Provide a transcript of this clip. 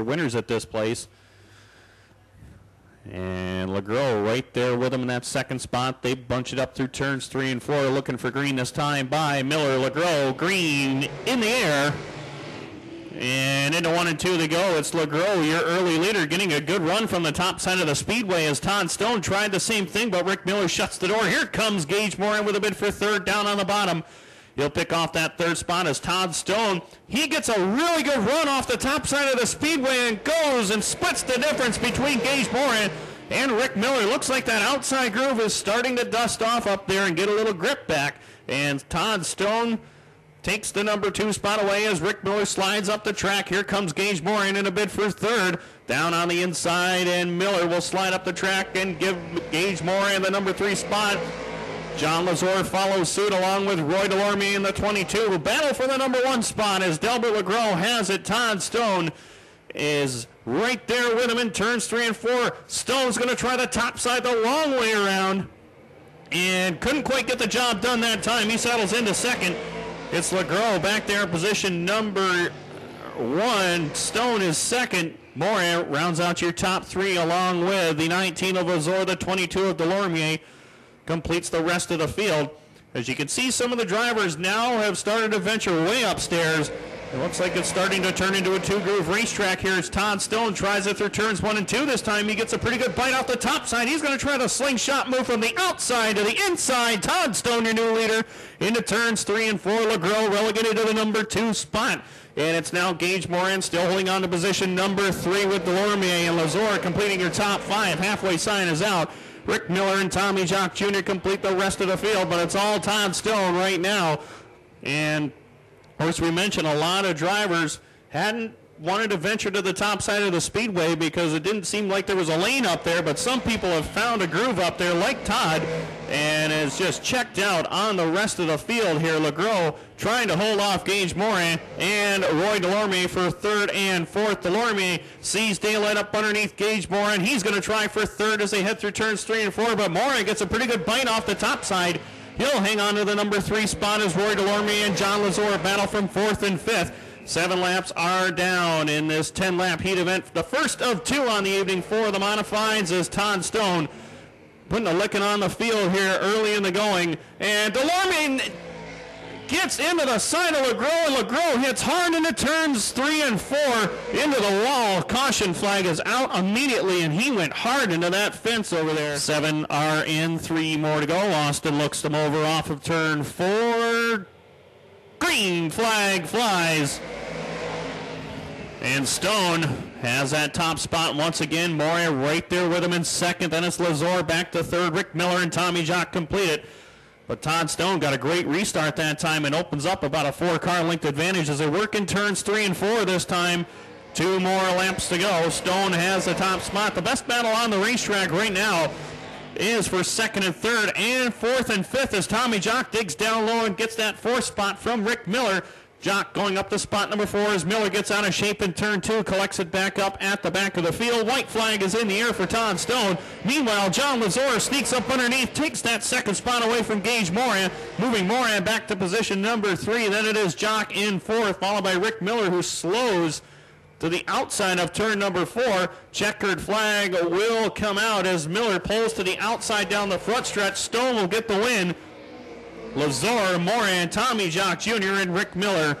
winners at this place. And LeGros right there with them in that second spot. They bunch it up through turns three and four, looking for Green this time by Miller. LeGros, Green in the air. And into one and two they go. It's LeGros, your early leader, getting a good run from the top side of the speedway as Todd Stone tried the same thing, but Rick Miller shuts the door. Here comes Gage Moran with a bid for third down on the bottom. He'll pick off that third spot as Todd Stone. He gets a really good run off the top side of the speedway and goes and splits the difference between Gage Moran and Rick Miller. Looks like that outside groove is starting to dust off up there and get a little grip back. And Todd Stone takes the number two spot away as Rick Miller slides up the track. Here comes Gage Moran in a bid for third. Down on the inside, and Miller will slide up the track and give Gage Moran the number three spot. John Lazor follows suit along with Roy Delorme in the 22. Battle for the number one spot as Delbert LeGros has it. Todd Stone is right there with him in turns three and four. Stone's going to try the top side the long way around and couldn't quite get the job done that time. He settles into second. It's LeGros back there in position number one. Stone is second. Moran rounds out your top three along with the 19 of Lazor, the 22 of Delormier completes the rest of the field. As you can see, some of the drivers now have started to venture way upstairs. It looks like it's starting to turn into a two-groove racetrack here as Todd Stone tries it through turns one and two. This time he gets a pretty good bite off the top side. He's going to try the slingshot move from the outside to the inside. Todd Stone, your new leader, into turns three and four. LeGros relegated to the number two spot. And it's now Gage Moran still holding on to position number three with Delormier and Lazor completing your top five. Halfway sign is out. Rick Miller and Tommy Jock Jr. complete the rest of the field, but it's all Todd Stone right now. And of course, we mentioned a lot of drivers hadn't wanted to venture to the top side of the speedway because it didn't seem like there was a lane up there, but some people have found a groove up there like Todd and has just checked out on the rest of the field here. LeGros trying to hold off Gage Moran and Roy Delorme for third and fourth. Delorme sees daylight up underneath Gage Moran. He's going to try for third as they head through turns three and four, but Moran gets a pretty good bite off the top side. He'll hang on to the number three spot as Roy Delorme and John Lazor battle from fourth and fifth. Seven laps are down in this 10 lap heat event. The first of two on the evening for the modifieds is Todd Stone putting a licking on the field here early in the going. And Delorme gets into the side of LeGros, and LeGros hits hard into turns three and four into the wall. Caution flag is out immediately, and he went hard into that fence over there. Seven are in, three more to go. Austin looks them over off of turn four. Green flag flies. And Stone has that top spot once again. Moran right there with him in second. Then it's Lazor back to third. Rick Miller and Tommy Jock complete it. But Todd Stone got a great restart that time and opens up about a four car length advantage as they work in turns three and four this time. Two more laps to go. Stone has the top spot. The best battle on the racetrack right now is for second and third and fourth and fifth as Tommy Jock digs down low and gets that fourth spot from Rick Miller. Jock going up to spot number four as Miller gets out of shape in turn two, collects it back up at the back of the field. White flag is in the air for Todd Stone. Meanwhile, John Lazor sneaks up underneath, takes that second spot away from Gage Moran, moving Moran back to position number three. Then it is Jock in fourth, followed by Rick Miller, who slows to the outside of turn number four. Checkered flag will come out as Miller pulls to the outside down the front stretch. Stone will get the win. Lazor, Moran, Tommy Jock Jr., and Rick Miller